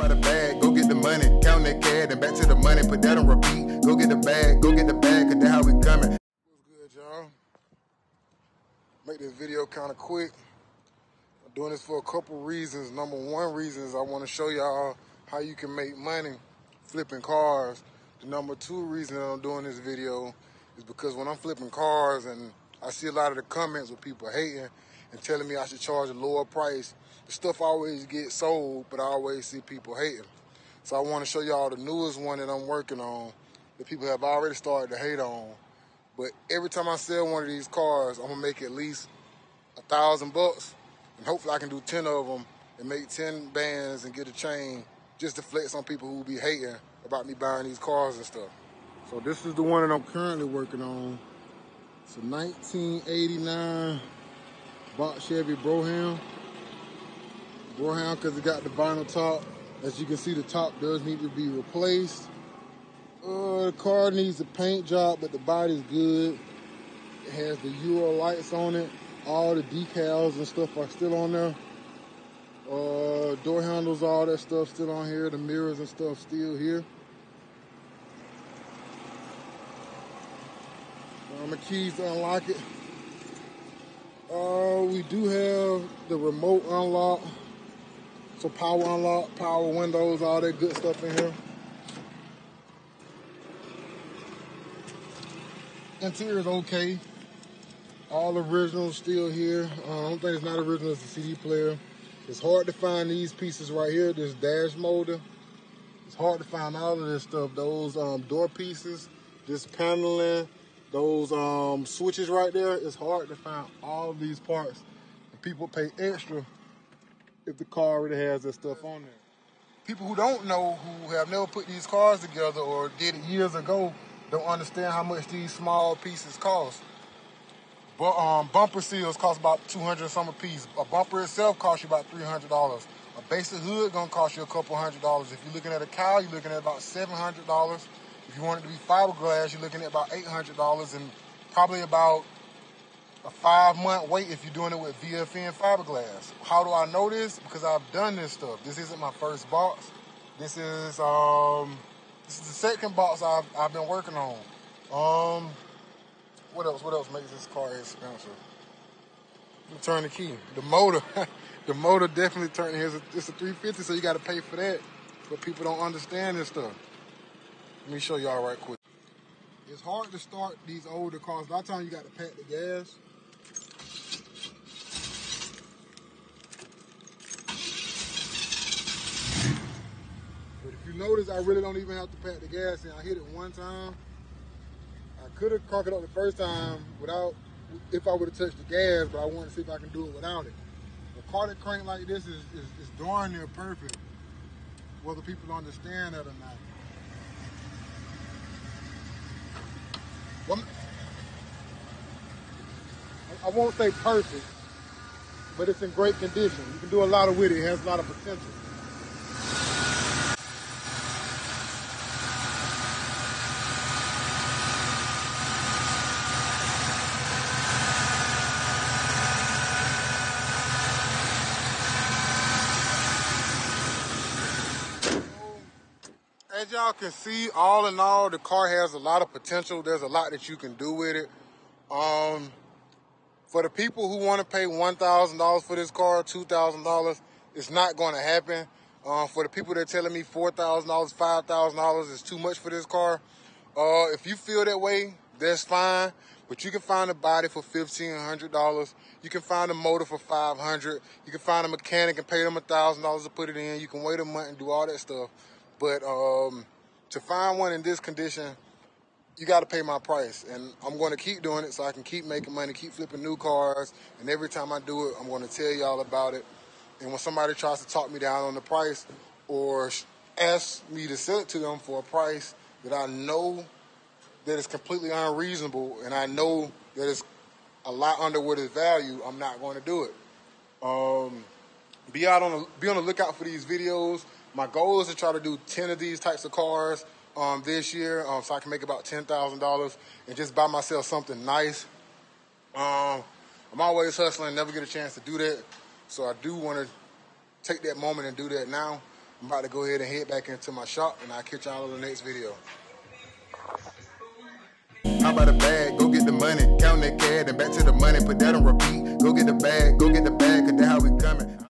by the bag, go get the money, count that cash, and back to the money, put that on repeat. Go get the bag, go get the bag, cause that's how we coming. What's good, y'all? Make this video kind of quick. I'm doing this for a couple reasons. Number one reason is I want to show y'all how you can make money flipping cars. The number two reason I'm doing this video is because when I'm flipping cars and I see a lot of the comments with people hating and telling me I should charge a lower price, the stuff always gets sold, but I always see people hating. So I want to show y'all the newest one that I'm working on that people have already started to hate on. But every time I sell one of these cars, I'm gonna make at least a thousand bucks, and hopefully I can do ten of them and make ten bands and get a chain just to flex on people who be hating about me buying these cars and stuff. So this is the one that I'm currently working on. It's a 1989 Box Chevy Brougham. Brougham because it got the vinyl top. As you can see, the top does need to be replaced. Uh, the car needs a paint job, but the body's good. It has the Euro lights on it. All the decals and stuff are still on there. Uh, door handles, all that stuff still on here. The mirrors and stuff still here. Um, the keys to unlock it. Uh, we do have the remote unlock. So power unlock, power windows, all that good stuff in here. Interior is okay. All originals still here. don't think it's not original is the CD player. It's hard to find these pieces right here, this dash molder. It's hard to find all of this stuff. Those um, door pieces, this paneling, those um, switches right there. It's hard to find all these parts. And people pay extra if the car already has that stuff on there. People who don't know, who have never put these cars together or did it years ago, don't understand how much these small pieces cost. But um, bumper seals cost about 200 some a piece. A bumper itself costs you about $300. A basic hood gonna cost you a couple hundred dollars. If you're looking at a cowl, you're looking at about $700. If you want it to be fiberglass, you're looking at about $800 and probably about a five month wait if you're doing it with VFN fiberglass. How do I know this? Because I've done this stuff. This isn't my first box. This is um this is the second box I've I've been working on. Um what else? What else makes this car expensive? Turn the key. The motor. the motor definitely turned here's a, it's a 350, so you gotta pay for that. But people don't understand this stuff. Let me show y'all right quick. It's hard to start these older cars. A lot of times you got to pack the gas. But if you notice, I really don't even have to pack the gas in. I hit it one time. I could have cranked it up the first time without, if I would have touched the gas, but I wanted to see if I can do it without it. A car that crank like this is, is, is darn near perfect, whether people understand that or not. I won't say perfect, but it's in great condition. You can do a lot of with it. It has a lot of potential. As y'all can see, all in all, the car has a lot of potential. There's a lot that you can do with it. Um, for the people who want to pay $1,000 for this car, $2,000, it's not going to happen. Um, for the people that are telling me $4,000, $5,000 is too much for this car, uh, if you feel that way, that's fine. But you can find a body for $1,500. You can find a motor for $500. You can find a mechanic and pay them $1,000 to put it in. You can wait a month and do all that stuff. But um, to find one in this condition, you got to pay my price. And I'm going to keep doing it so I can keep making money, keep flipping new cars. And every time I do it, I'm going to tell y'all about it. And when somebody tries to talk me down on the price or ask me to sell it to them for a price that I know that is completely unreasonable and I know that it's a lot under what is value, I'm not going to do it. Um, be out on a, be on the lookout for these videos. My goal is to try to do 10 of these types of cars um, this year um, so I can make about $10,000 and just buy myself something nice. Um, I'm always hustling, never get a chance to do that. So I do want to take that moment and do that now. I'm about to go ahead and head back into my shop, and I'll catch y'all in the next video. How about a bag? Go get the money, count that cash, and back to the money, put that on repeat. Go get the bag, go get the bag, cause that's how we coming.